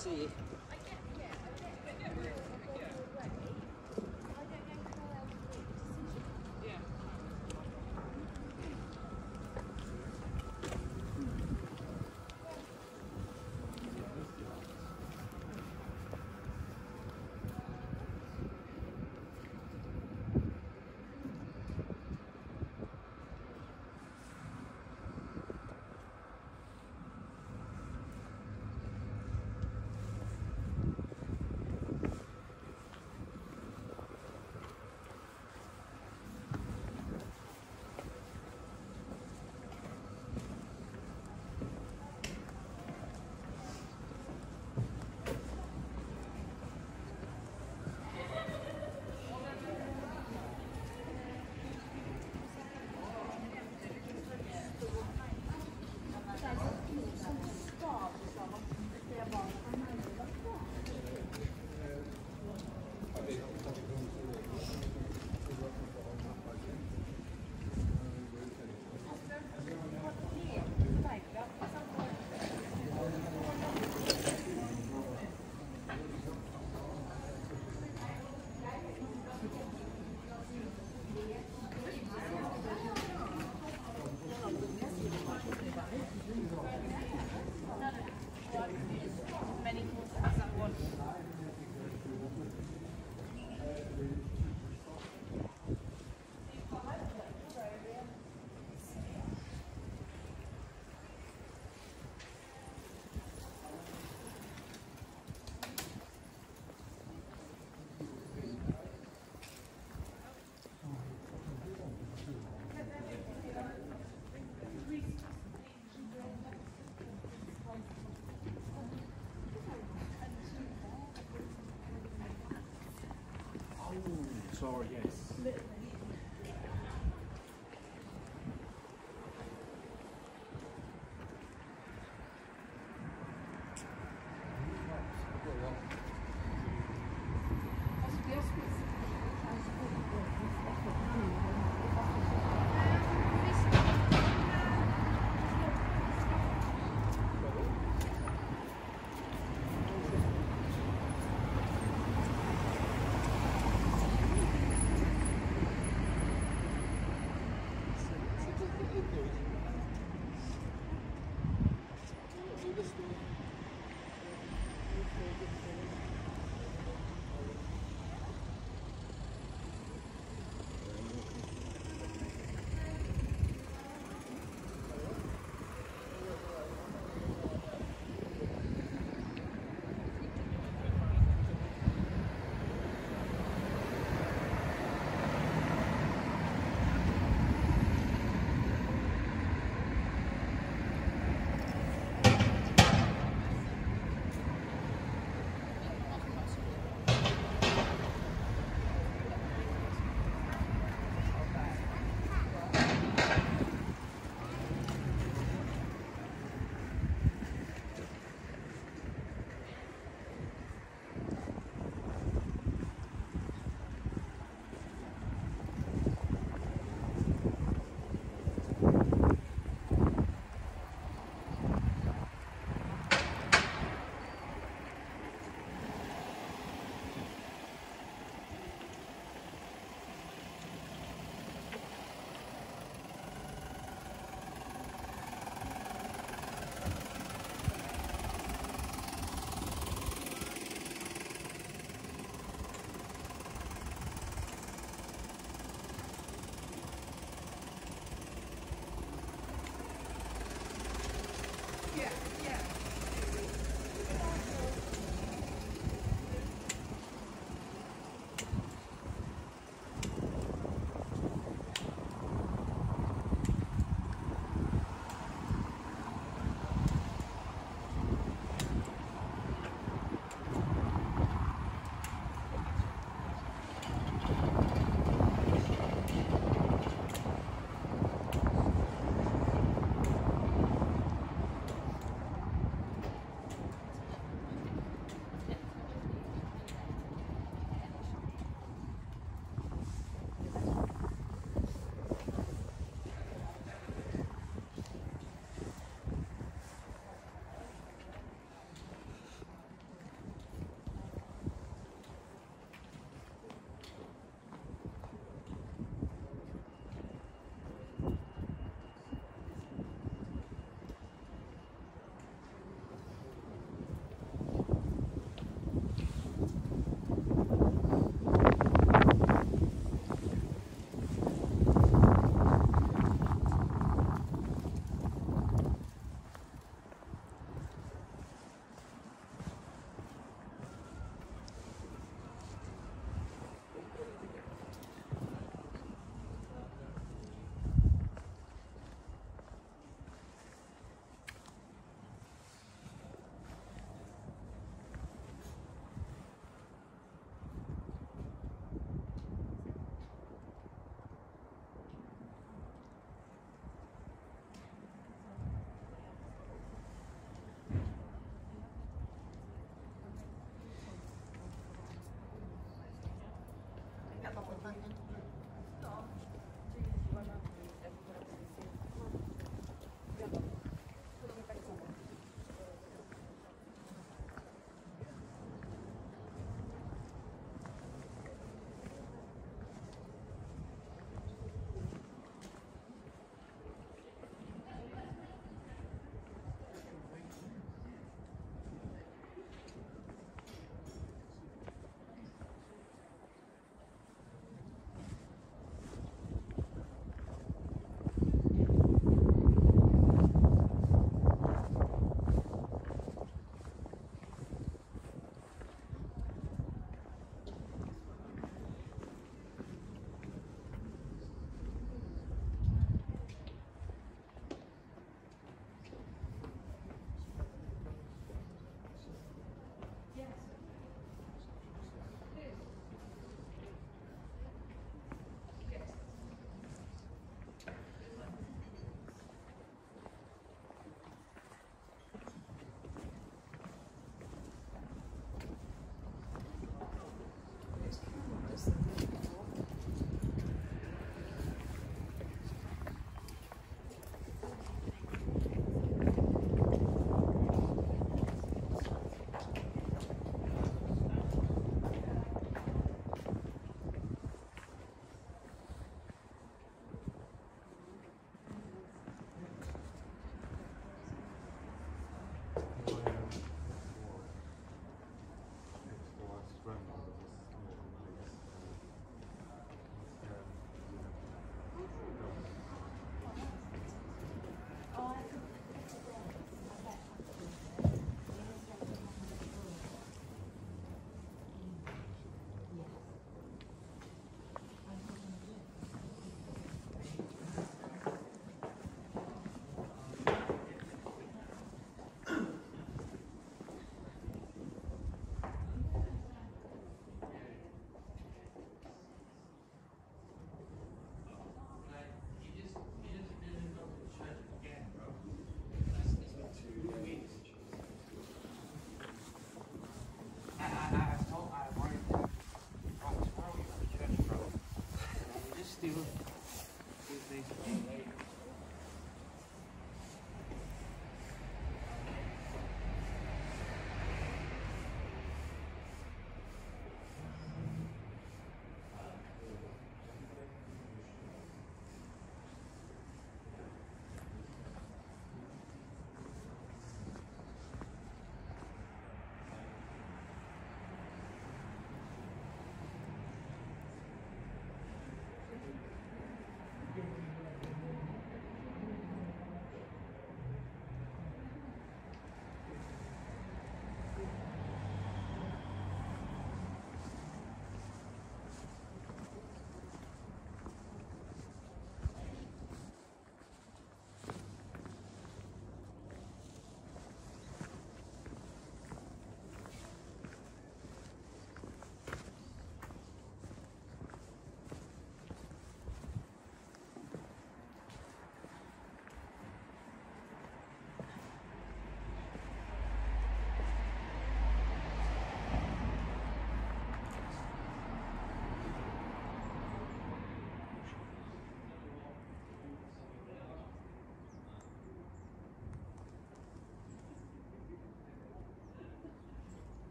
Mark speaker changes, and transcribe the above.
Speaker 1: 自己 lower, yeah.